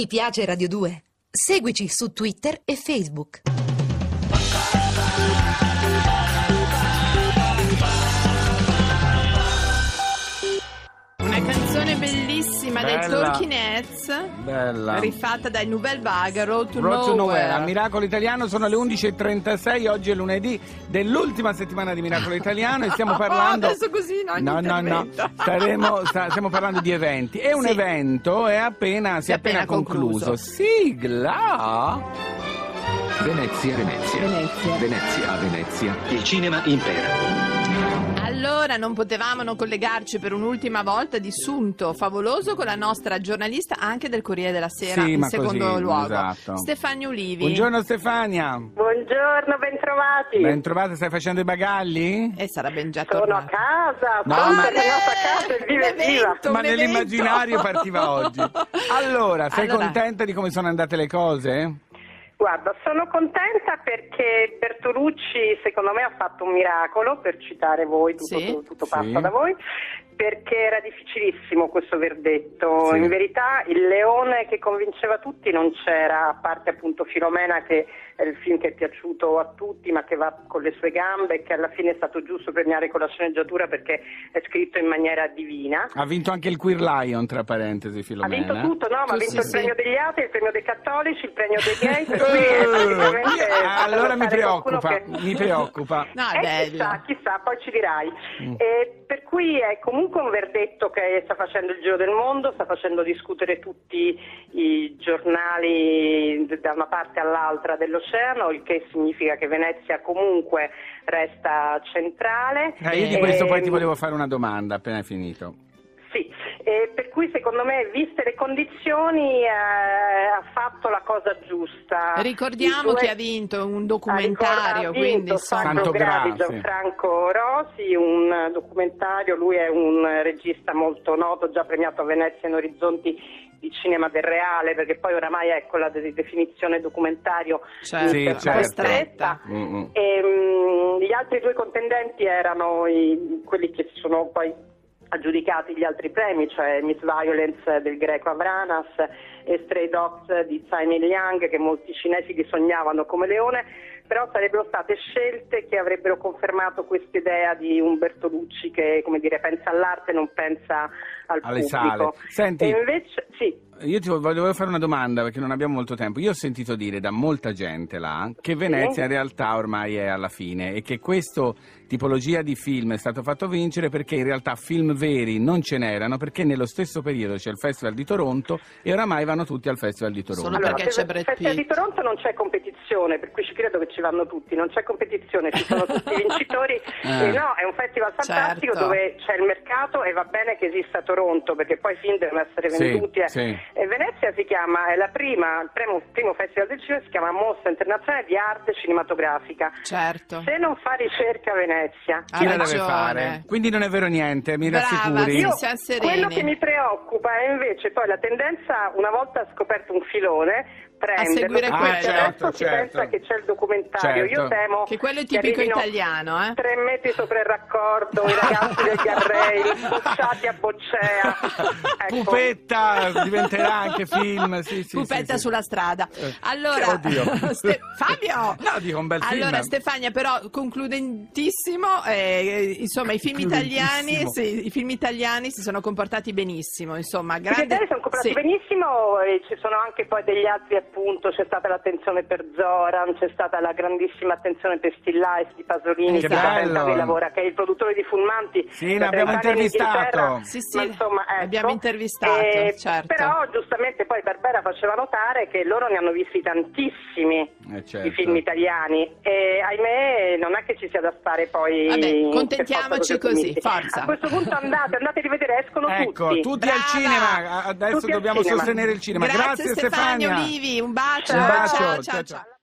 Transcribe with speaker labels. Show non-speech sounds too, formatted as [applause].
Speaker 1: Ti piace Radio 2? Seguici su Twitter e Facebook.
Speaker 2: Talking Heads,
Speaker 3: Bella.
Speaker 2: rifatta dai Nouvelle Vague, Road to
Speaker 3: Road to Nowhere,
Speaker 2: Nowhere.
Speaker 3: a Miracolo Italiano sono le 11.36, oggi è lunedì dell'ultima settimana di Miracolo Italiano e stiamo [laughs] parlando...
Speaker 2: Adesso così, no,
Speaker 3: No, no, no, staremo, sta- stiamo parlando di eventi e un
Speaker 2: Sì.
Speaker 3: evento è appena, si è
Speaker 2: appena
Speaker 3: appena concluso.
Speaker 2: concluso.
Speaker 3: Sigla!
Speaker 4: Venezia, Venezia.
Speaker 2: Venezia.
Speaker 4: Venezia, a Venezia. Il cinema impera.
Speaker 2: Allora non potevamo non collegarci per un'ultima volta di sunto favoloso con la nostra giornalista anche del Corriere della Sera
Speaker 3: Sì,
Speaker 2: in secondo
Speaker 3: così,
Speaker 2: luogo.
Speaker 3: esatto.
Speaker 2: Stefania Ulivi.
Speaker 3: Buongiorno Stefania,
Speaker 5: Buongiorno, bentrovati.
Speaker 3: ben trovata, stai facendo i bagagli?
Speaker 2: E sarà ben già
Speaker 5: Sono a
Speaker 2: tornata.
Speaker 5: casa,
Speaker 3: No,
Speaker 5: sono
Speaker 3: ma-
Speaker 5: tornata a casa e e viva.
Speaker 2: evento,
Speaker 3: Ma nell'immaginario partiva oggi. Allora, sei
Speaker 2: Allora.
Speaker 3: contenta di come sono andate le cose?
Speaker 5: Guarda, sono contenta perché Bertolucci secondo me ha fatto un miracolo, per citare voi, tutto,
Speaker 2: Sì.
Speaker 5: tutto, tutto
Speaker 3: Sì.
Speaker 5: passa da voi, perché era difficilissimo questo verdetto.
Speaker 3: Sì.
Speaker 5: In verità il leone che convinceva tutti non c'era, a parte appunto Filomena che è il film che è piaciuto a tutti ma che va con le sue gambe e che alla fine è stato giusto premiare con la sceneggiatura perché è scritto in maniera divina.
Speaker 3: Ha vinto anche il Queer Lion, tra parentesi,
Speaker 5: Ha
Speaker 3: Filomena.
Speaker 5: vinto tutto, no? Ma ha vinto
Speaker 2: sì,
Speaker 5: il premio
Speaker 2: sì.
Speaker 5: degli atei, il premio dei cattolici, il premio dei gay, per [laughs] cui è
Speaker 3: Eh,
Speaker 5: praticamente
Speaker 3: allora mi preoccupa,
Speaker 5: che-
Speaker 3: mi preoccupa.
Speaker 2: No, è
Speaker 5: Eh, chissà, chissà, poi ci dirai.
Speaker 3: Mm.
Speaker 5: Eh, per cui è comunque un verdetto che sta facendo il giro del mondo, sta facendo discutere tutti i giornali da una parte all'altra dell'oceano, il che significa che Venezia comunque resta centrale.
Speaker 3: Eh, io di questo poi ti
Speaker 5: Ehm,
Speaker 3: volevo fare una domanda appena hai finito.
Speaker 5: Sì, eh, per cui secondo me, viste le condizioni, eh, ha fatto la cosa giusta.
Speaker 2: Ricordiamo
Speaker 5: due-
Speaker 2: che ha vinto un
Speaker 5: ha
Speaker 2: documentario,
Speaker 5: vinto
Speaker 2: quindi
Speaker 3: Santo
Speaker 5: Gravi. Gianfranco Rosi, un documentario, lui è un regista molto noto, già premiato a Venezia in Orizzonti di cinema del reale, perché poi oramai ecco la de- definizione documentario
Speaker 3: Sì,
Speaker 5: per
Speaker 3: certo.
Speaker 5: stretta.
Speaker 3: Mm, mm.
Speaker 5: E, mm, gli altri due contendenti erano i- quelli che sono poi aggiudicati gli altri premi, cioè Miss Violence del greco Avranas e Stray Dogs di Tsai Ming-liang, che molti cinesi li sognavano come leone, però sarebbero state scelte che avrebbero confermato questa idea di un Bertolucci che, come dire, pensa all'arte e non pensa al
Speaker 3: Alle
Speaker 5: pubblico.
Speaker 3: sale. Senti-
Speaker 5: E invece, sì,
Speaker 3: Io ti volevo fare una domanda perché non abbiamo molto tempo. Io ho sentito dire da molta gente là che Venezia in realtà ormai è alla fine e che questa tipologia di film è stato fatto vincere perché in realtà film veri non ce n'erano perché nello stesso periodo c'è il Festival di Toronto e oramai vanno tutti al Festival di Toronto.
Speaker 2: Solo perché c'è Brad
Speaker 5: Festival di
Speaker 2: Pitt.
Speaker 5: Toronto non c'è competizione, per cui ci credo che ci vanno tutti, non c'è competizione, ci sono tutti i [laughs] vincitori.
Speaker 3: Eh.
Speaker 5: E no, è un festival fantastico
Speaker 2: Certo.
Speaker 5: dove c'è il mercato e va bene che esista Toronto, perché poi i film devono essere
Speaker 3: Sì,
Speaker 5: venduti. eh.
Speaker 3: sì.
Speaker 5: E Venezia si chiama, è la prima, il primo, primo festival del cinema, si chiama Mostra Internazionale di Arte Cinematografica.
Speaker 2: Certo.
Speaker 5: Se non fa ricerca a Venezia,
Speaker 3: Chi la deve fare? Quindi non è vero niente, mi
Speaker 2: Brava,
Speaker 3: rassicuri?
Speaker 5: Io, quello che mi preoccupa è invece poi la tendenza, una volta scoperto un filone, prenderlo.
Speaker 2: seguire
Speaker 5: perché
Speaker 2: quello.
Speaker 5: adesso
Speaker 3: certo,
Speaker 5: si
Speaker 3: certo.
Speaker 5: pensa che c'è il documentario.
Speaker 3: Certo.
Speaker 5: Io temo
Speaker 2: Che quello è tipico italiano, eh?
Speaker 5: Tre metri sopra il raccordo, i ragazzi del Garrail, [laughs] bocciati a boccea. [laughs] Ecco.
Speaker 3: Pupetta diventerà anche film, sì, sì,
Speaker 2: Pupetta
Speaker 3: sì, sì.
Speaker 2: sulla strada.
Speaker 3: Eh,
Speaker 2: Allora,
Speaker 3: oddio. [laughs]
Speaker 2: Ste- Fabio!
Speaker 3: No, dico un bel film.
Speaker 2: Allora, Stefania, però concludentissimo, eh, insomma, i film italiani, sì, i film italiani si sono comportati benissimo, insomma, grande
Speaker 5: italiani sono comprati
Speaker 2: sì.
Speaker 5: benissimo e ci sono anche poi degli altri appunto, c'è stata l'attenzione per Zoran, c'è stata la grandissima attenzione per Still Life di Pasolini
Speaker 3: Che
Speaker 5: che da
Speaker 3: bello!
Speaker 5: 30 anni lavora, che è il produttore di Fulmanti.
Speaker 3: Sì, l'abbiamo
Speaker 5: 30 anni in
Speaker 3: intervistato.
Speaker 5: Inghilterra.
Speaker 2: Sì, sì,
Speaker 5: Ma insomma, ecco.
Speaker 2: l'abbiamo intervistato,
Speaker 5: Eh,
Speaker 2: certo.
Speaker 5: Però giustamente poi Barbera faceva notare che loro ne hanno visti tantissimi
Speaker 3: Eh, certo.
Speaker 5: di film italiani e ahimè non è che ci sia da stare poi
Speaker 2: Vabbè, contentiamoci
Speaker 5: così
Speaker 2: forza.
Speaker 5: A questo punto andate, andate a rivedere, escono
Speaker 3: Ecco,
Speaker 5: tutti.
Speaker 3: tutti
Speaker 2: Brava!
Speaker 3: al cinema, adesso
Speaker 5: Tutti
Speaker 3: dobbiamo
Speaker 5: cinema.
Speaker 3: sostenere il cinema.
Speaker 2: Grazie,
Speaker 3: Grazie
Speaker 2: Stefania
Speaker 3: Stefania.
Speaker 2: Olivi, un bacio,
Speaker 3: Un bacio,
Speaker 2: ciao,
Speaker 3: ciao,
Speaker 2: ciao.
Speaker 3: ciao.
Speaker 2: ciao.